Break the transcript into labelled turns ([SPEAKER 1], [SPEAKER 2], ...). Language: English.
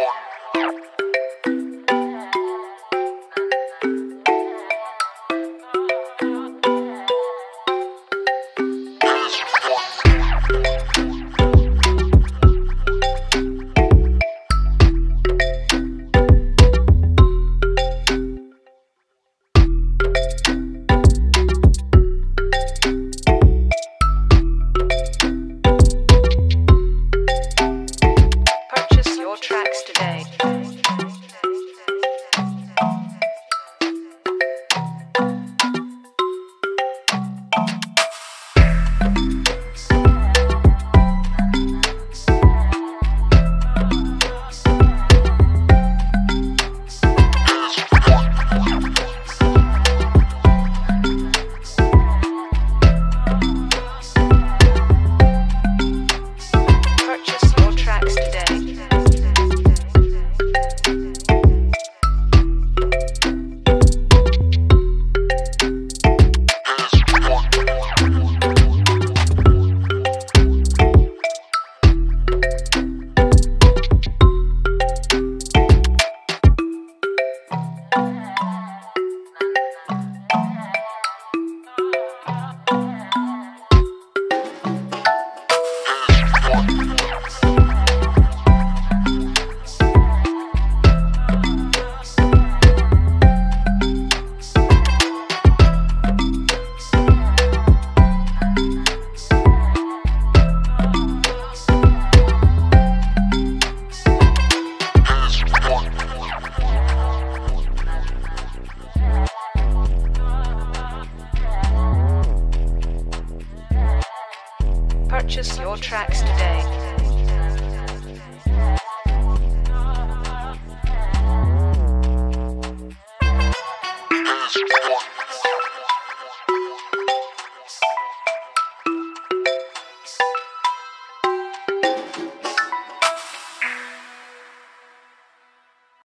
[SPEAKER 1] one. Purchase your tracks today.
[SPEAKER 2] One